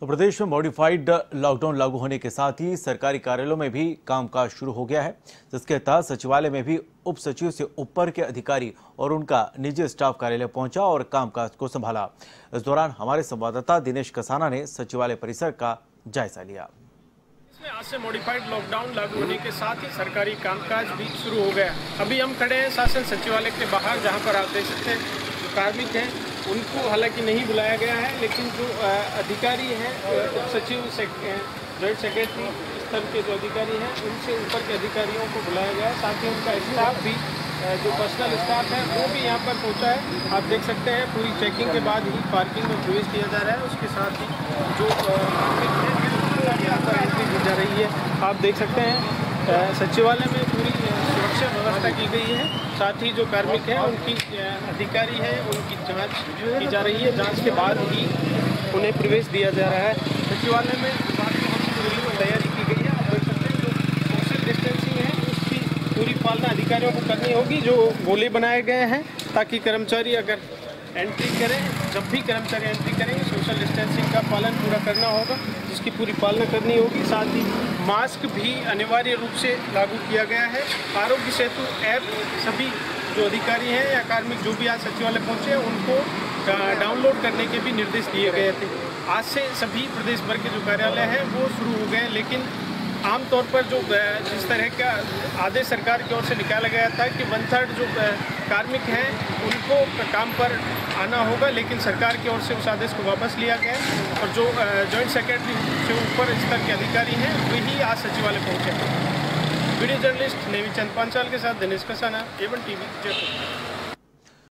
तो प्रदेश में modified lockdown लागू होने के साथ ही सरकारी कार्यालयों में भी कामकाज शुरू हो गया है। जिसके तहत सचिवालय में भी उप सचिव से ऊपर के अधिकारी और उनका निजी स्टाफ कार्यालय पहुँचा और कामकाज को संभाला। इस दौरान हमारे संवाददाता दिनेश कसाना ने सचिवालय परिसर का जायजा लिया। इसमें आज से मॉडिफाइड लॉकडाउन लागू होने के साथ ही सरकारी कामकाज भी शुरू हो गया। अभी हम खड़े हैं शासन सचिवालय के बाहर, जहाँ पर आप देख सकते हैं कार्मिक हैं उनको हालाँकि नहीं बुलाया गया है, लेकिन जो अधिकारी हैं उप सचिव जॉइंट सेक्रेटरी स्तर के जो अधिकारी हैं, उनसे ऊपर के अधिकारियों को बुलाया गया है साथ ही उनका स्टाफ भी जो पर्सनल स्टाफ है, वो भी यहाँ पर पहुँचा है। आप देख सकते हैं, पूरी चेकिंग के बाद ही पार्किंग में प्रवेश किया जा रहा है। उसके साथ ही जो कार्मिक हैं जा रही है। आप देख सकते हैं सचिवालय में पूरी सुरक्षा व्यवस्था की गई है। साथ ही जो कार्मिक हैं, उनकी अधिकारी है, उनकी जाँच की जा रही है। जाँच के बाद ही उन्हें प्रवेश दिया जा रहा है। सचिवालय में पूरी तैयारी की गई है। आप देख सकते हैं जो सोशल डिस्टेंसिंग है, उसकी पूरी पालना अधिकारियों को करनी होगी, जो गोले बनाए गए हैं, ताकि कर्मचारी अगर एंट्री करें, जब भी कर्मचारी एंट्री करेंगे सोशल डिस्टेंसिंग का पालन पूरा करना होगा, जिसकी पूरी पालना करनी होगी। साथ ही मास्क भी अनिवार्य रूप से लागू किया गया है। आरोग्य सेतु ऐप सभी जो अधिकारी हैं या कार्मिक जो भी आज सचिवालय पहुँचे उनको डाउनलोड करने के भी निर्देश दिए गए थे। आज से सभी प्रदेश भर के जो कार्यालय हैं, वो शुरू हो गए लेकिन आमतौर पर जो जिस तरह का आदेश सरकार की ओर से निकाला गया था कि वन थर्ड जो कार्मिक हैं, उनको काम पर आना होगा, लेकिन सरकार की ओर से उस आदेश को वापस लिया गया और जो जॉइंट सेक्रेटरी से ऊपर स्तर के अधिकारी हैं वही आज सचिवालय पहुँचे video journalist navy Chand Panchal के साथ Dinesh Kasana A one TV Jaipur.